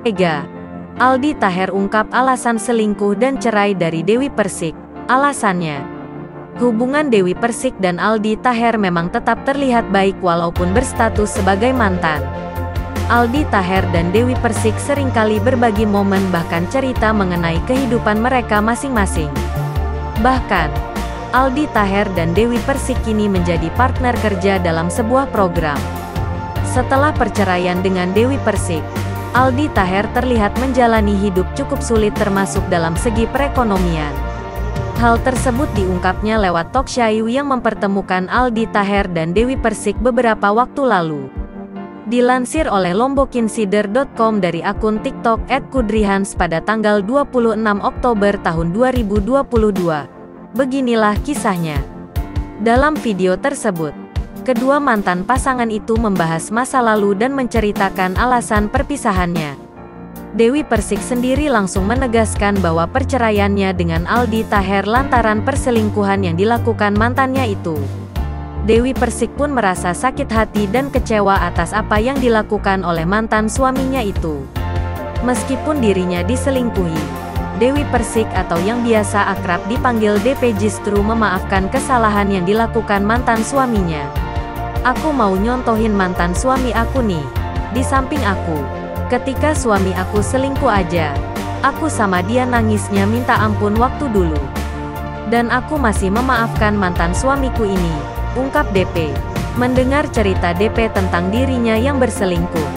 Ega. Aldi Taher ungkap alasan selingkuh dan cerai dari Dewi Persik. Alasannya, hubungan Dewi Persik dan Aldi Taher memang tetap terlihat baik walaupun berstatus sebagai mantan. Aldi Taher dan Dewi Persik sering kali berbagi momen bahkan cerita mengenai kehidupan mereka masing-masing. Bahkan, Aldi Taher dan Dewi Persik kini menjadi partner kerja dalam sebuah program. Setelah perceraian dengan Dewi Persik, Aldi Taher terlihat menjalani hidup cukup sulit termasuk dalam segi perekonomian. Hal tersebut diungkapnya lewat talk yang mempertemukan Aldi Taher dan Dewi Persik beberapa waktu lalu. Dilansir oleh lombokinsider.com dari akun TikTok @kudrihans pada tanggal 26 Oktober tahun 2022. Beginilah kisahnya. Dalam video tersebut, kedua mantan pasangan itu membahas masa lalu dan menceritakan alasan perpisahannya. Dewi Persik sendiri langsung menegaskan bahwa perceraiannya dengan Aldi Taher lantaran perselingkuhan yang dilakukan mantannya itu. Dewi Persik pun merasa sakit hati dan kecewa atas apa yang dilakukan oleh mantan suaminya itu. Meskipun dirinya diselingkuhi, Dewi Persik atau yang biasa akrab dipanggil DP justru memaafkan kesalahan yang dilakukan mantan suaminya. Aku mau nyontohin mantan suami aku nih. Di samping aku, ketika suami aku selingkuh aja, aku sama dia nangisnya minta ampun waktu dulu. Dan aku masih memaafkan mantan suamiku ini ungkap DP. Mendengar cerita DP tentang dirinya yang berselingkuh,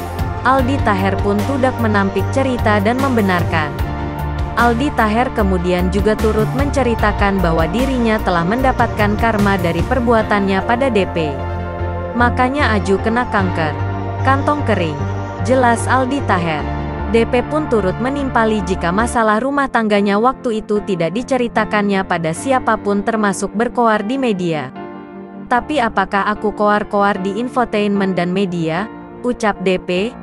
Aldi Taher pun tudak menampik cerita dan membenarkan. Aldi Taher kemudian juga turut menceritakan bahwa dirinya telah mendapatkan karma dari perbuatannya pada DP. Makanya Aju kena kanker, kantong kering. Jelas Aldi Taher. DP pun turut menimpali jika masalah rumah tangganya waktu itu tidak diceritakannya pada siapa pun termasuk berkoar di media. Tapi apakah aku koar-koar di infotainment dan media? Ucap DP.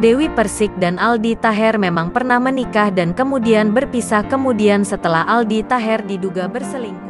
Dewi Persik dan Aldi Taher memang pernah menikah dan kemudian berpisah kemudian setelah Aldi Taher diduga berselingkuh.